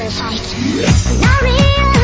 I will fight.